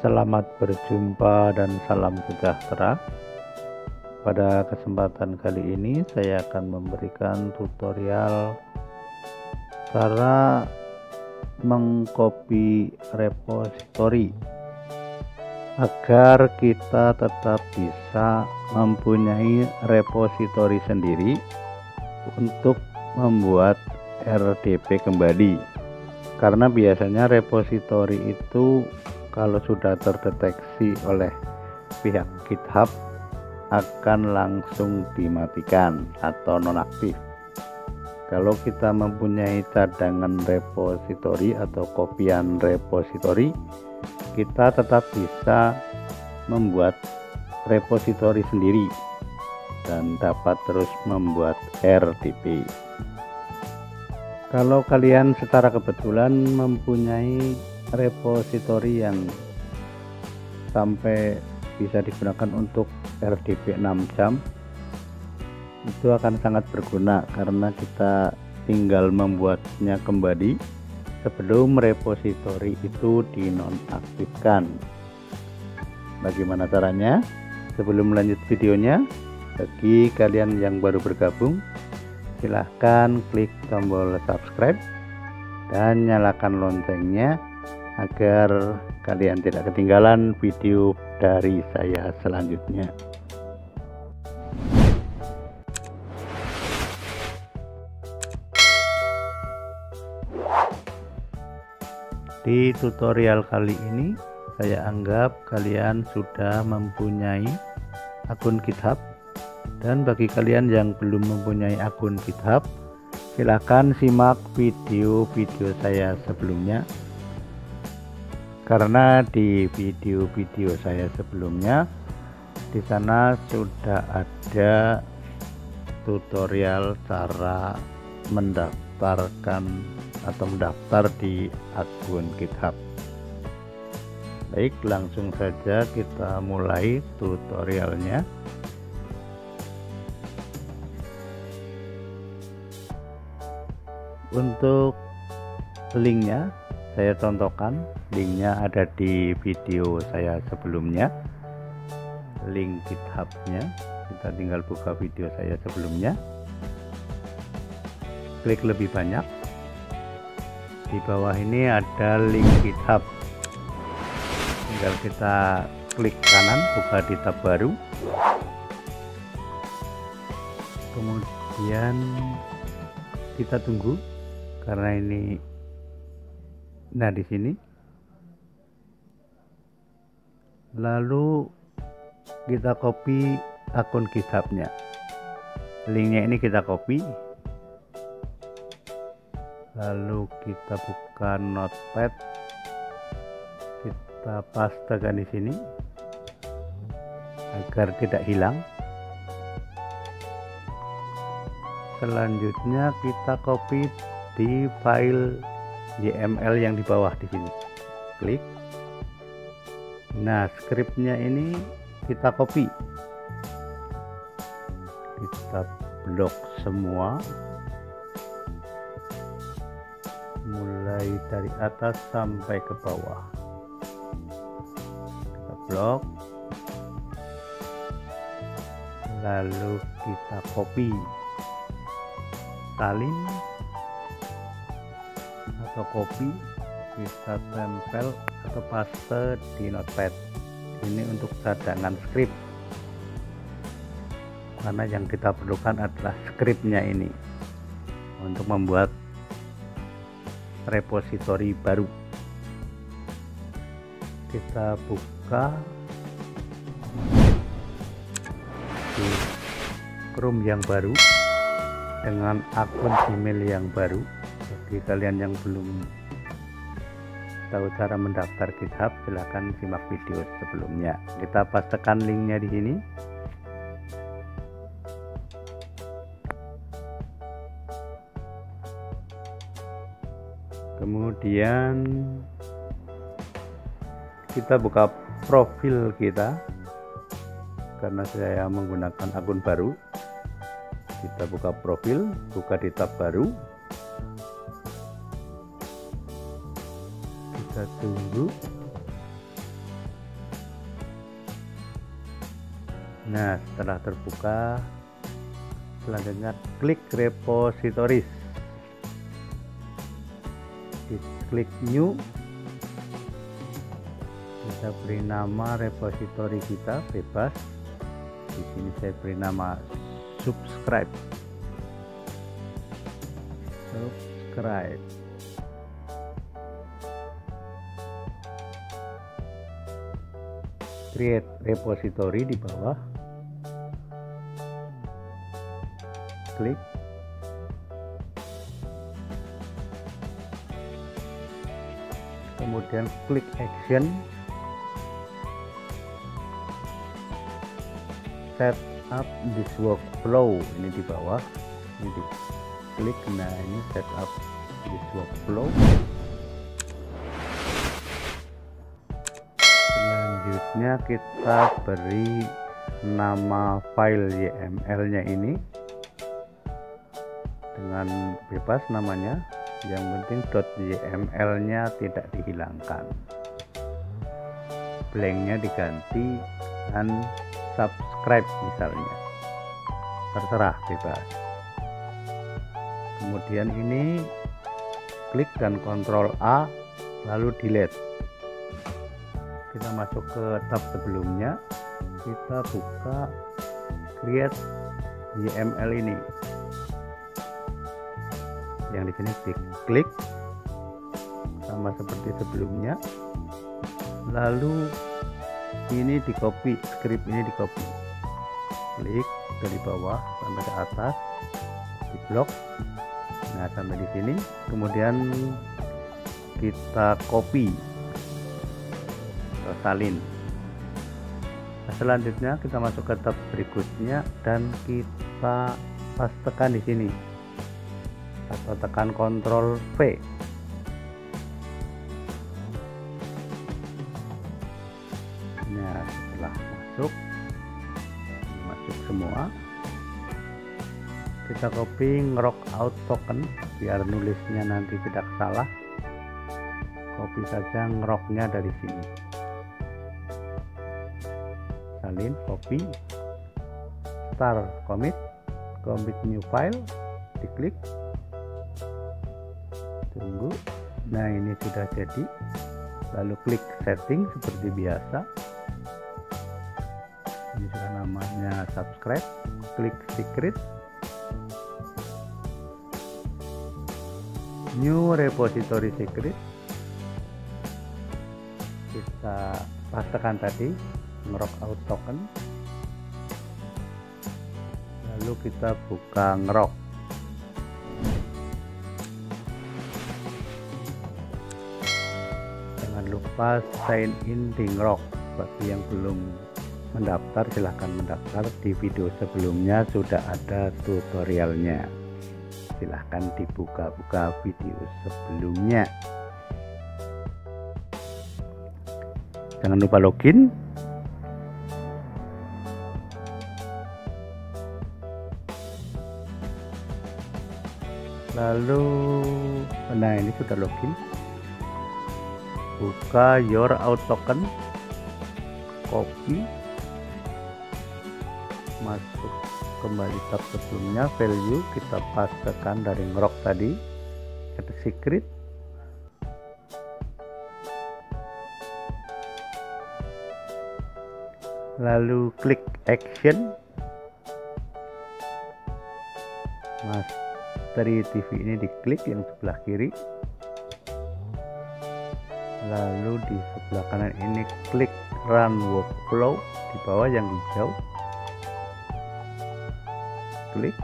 Selamat berjumpa dan salam sejahtera. Pada kesempatan kali ini saya akan memberikan tutorial cara mengcopy repository agar kita tetap bisa mempunyai repository sendiri untuk membuat RDP kembali karena biasanya repository itu kalau sudah terdeteksi oleh pihak GitHub akan langsung dimatikan atau nonaktif. Kalau kita mempunyai cadangan repository atau kopian repository, kita tetap bisa membuat repository sendiri dan dapat terus membuat RDP. Kalau kalian secara kebetulan mempunyai repository yang sampai bisa digunakan untuk RDP 6 jam itu akan sangat berguna karena kita tinggal membuatnya kembali sebelum repository itu dinonaktifkan. Bagaimana caranya? Sebelum lanjut videonya bagi kalian yang baru bergabung silahkan klik tombol subscribe dan nyalakan loncengnya agar kalian tidak ketinggalan video dari saya selanjutnya. Di tutorial kali ini saya anggap kalian sudah mempunyai akun GitHub dan bagi kalian yang belum mempunyai akun GitHub silahkan simak video-video saya sebelumnya karena di video-video saya sebelumnya di sana sudah ada tutorial cara mendaftarkan atau mendaftar di akun GitHub. Baik, langsung saja kita mulai tutorialnya. Untuk linknya saya contohkan linknya ada di video saya sebelumnya. Link githubnya. Kita tinggal buka video saya sebelumnya. Klik lebih banyak. Di bawah ini ada link github. Tinggal kita klik kanan buka di tab baru. Kemudian kita tunggu karena ini Nah, di sini lalu kita copy akun GitHubnya. Linknya ini kita copy. Lalu kita buka Notepad. Kita pastekan di sini agar tidak hilang. Selanjutnya kita copy di file YML yang di bawah di sini. Klik. Nah scriptnya ini kita copy. Kita blok semua. Mulai dari atas sampai ke bawah. Kita blok. Lalu kita copy. Salin atau kita tempel atau paste di notepad. Ini untuk cadangan script karena yang kita perlukan adalah scriptnya ini untuk membuat repository baru. Kita buka di Chrome yang baru dengan akun Gmail yang baru bagi kalian yang belum tahu cara mendaftar GitHub silahkan simak video sebelumnya. Kita pastikan linknya di sini. Kemudian kita buka profil kita karena saya menggunakan akun baru. Kita buka profil buka di tab baru kita tunggu. Nah setelah terbuka selanjutnya klik repositoris klik new. Kita beri nama repositori kita bebas. Di sini saya beri nama subscribe. Subscribe. Create repository di bawah. Klik. Kemudian klik action. Set up this workflow. Ini di bawah. Ini di klik. Nah ini set up this workflow selanjutnya kita beri nama file YML nya ini. Dengan bebas namanya yang penting .yml nya tidak dihilangkan. Blanknya diganti dan subscribe misalnya. Terserah bebas. Kemudian ini klik dan kontrol A lalu delete kita masuk ke tab sebelumnya. Kita buka create YML ini. Yang di sini diklik sama seperti sebelumnya. Lalu ini di copy script ini di copy. Klik dari bawah sampai ke atas di blok nah sampai di sini. Kemudian kita copy salin nah, selanjutnya kita masuk ke tab berikutnya dan kita pastekan di sini. Atau tekan Ctrl V. Nah setelah masuk masuk semua kita copy ngerok out token biar nulisnya nanti tidak salah. Copy saja ngeroknya dari sini salin copy start commit commit new file diklik. Tunggu. Nah ini sudah jadi. Lalu klik setting seperti biasa. Ini sudah namanya subscribe. Klik secret. New repository secret. Kita pastikan tadi ngerok out token. Lalu kita buka ngerok. Lupa sign in di Ngrok bagi yang belum mendaftar silahkan mendaftar. Di video sebelumnya sudah ada tutorialnya. Silahkan dibuka-buka video sebelumnya. Jangan lupa login lalu nah ini sudah login? Buka your out token copy masuk kembali tab sebelumnya value kita pastekan dari ngerok tadi ada secret. Lalu klik action Mastery TV ini diklik yang sebelah kiri. Lalu di sebelah kanan ini klik run workflow di bawah yang hijau. Klik.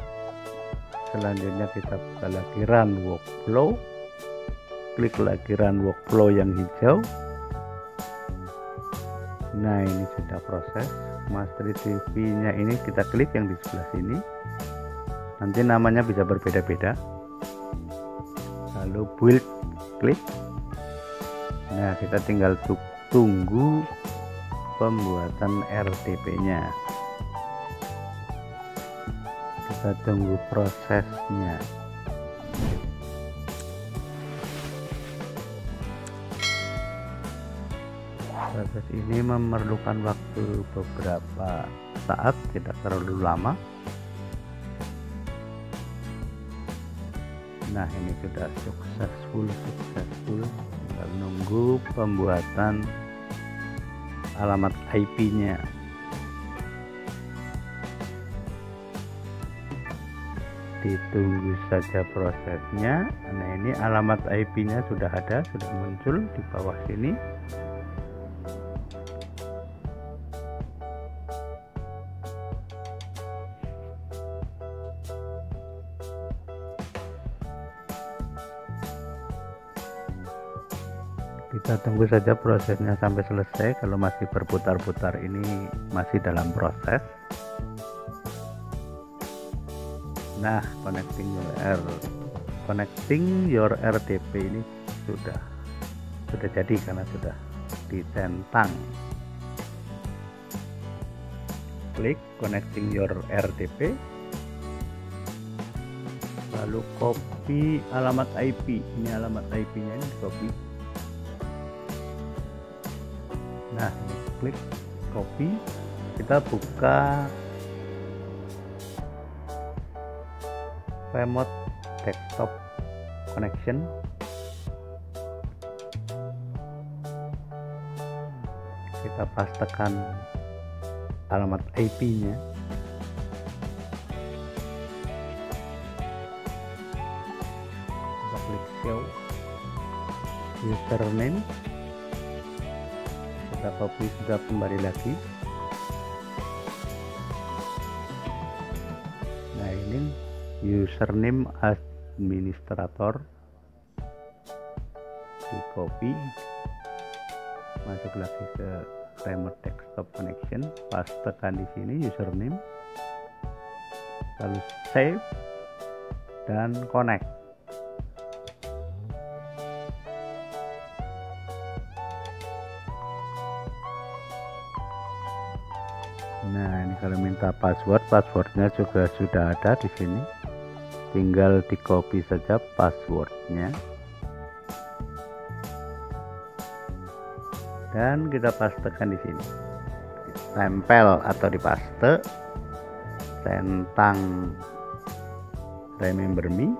Selanjutnya kita buka lagi run workflow. Klik lagi run workflow yang hijau. Nah ini sudah proses. Master TV nya ini kita klik yang di sebelah sini nanti namanya bisa berbeda-beda. Lalu build klik nah kita tinggal tunggu pembuatan RTP nya kita tunggu prosesnya. Proses ini memerlukan waktu beberapa saat tidak terlalu lama nah ini sudah successful successful tinggal nunggu pembuatan alamat IP nya ditunggu saja prosesnya. Nah ini alamat IP nya sudah ada sudah muncul di bawah sini tunggu saja prosesnya sampai selesai. Kalau masih berputar-putar ini masih dalam proses. Nah connecting your R. Connecting your RTP ini sudah sudah jadi karena sudah ditentang. Klik connecting your RTP lalu copy alamat IP ini alamat IP nya ini copy klik copy. Kita buka remote desktop connection. Kita pastekan alamat IP nya kita klik show username copy sudah kembali lagi? Nah ini username administrator di copy. Masuk lagi ke remote desktop connection. Pastekan di sini username. Lalu save dan connect kalau minta password, passwordnya juga sudah ada di sini. Tinggal di copy saja passwordnya. Dan kita pastekan di sini. Tempel atau dipaste tentang remember me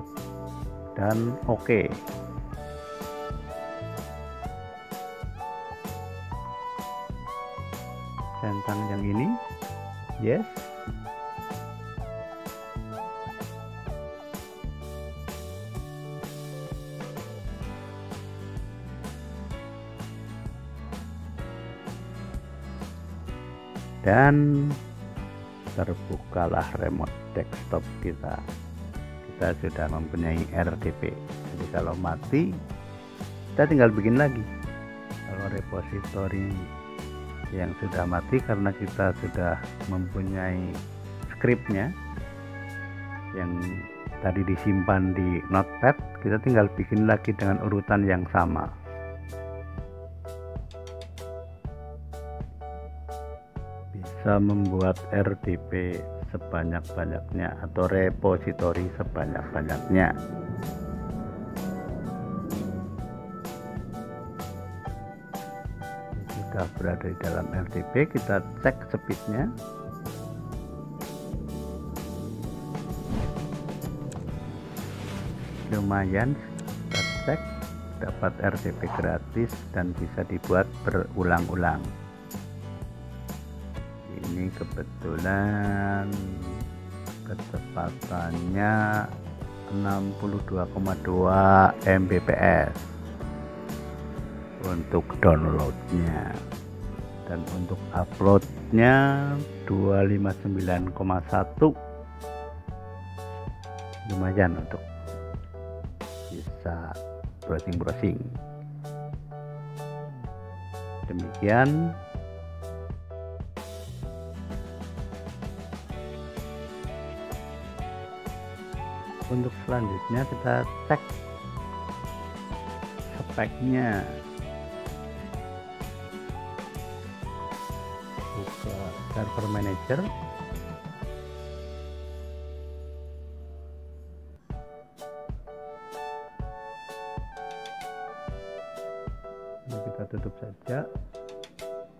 dan oke. Okay. centang yang ini yes. Dan terbukalah remote desktop kita. Kita sudah mempunyai RTP jadi kalau mati kita tinggal bikin lagi. Kalau repository yang sudah mati karena kita sudah mempunyai scriptnya yang tadi disimpan di notepad kita tinggal bikin lagi dengan urutan yang sama. Bisa membuat RDP sebanyak-banyaknya atau repositori sebanyak-banyaknya sudah berada di dalam RTP kita cek speednya. Lumayan kita cek dapat RTP gratis dan bisa dibuat berulang-ulang. Ini kebetulan kecepatannya 62,2 Mbps untuk downloadnya. Dan untuk uploadnya 259,1 lumayan untuk bisa browsing-browsing. Demikian. Untuk selanjutnya kita cek speknya server manager. Ini kita tutup saja.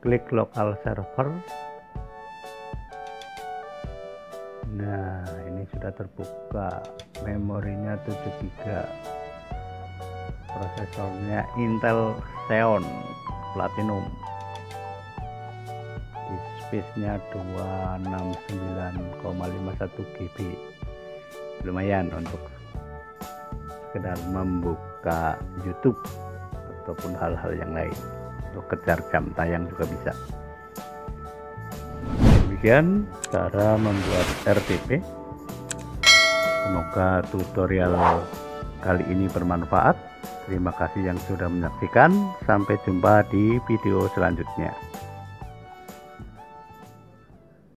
Klik lokal server. Nah ini sudah terbuka. Memorinya 7 GB prosesornya Intel Xeon Platinum di space-nya 269,51 GB lumayan untuk sekedar membuka YouTube ataupun hal-hal yang lain. Untuk kejar jam tayang juga bisa. Demikian cara membuat RTP semoga tutorial kali ini bermanfaat. Terima kasih yang sudah menyaksikan. Sampai jumpa di video selanjutnya.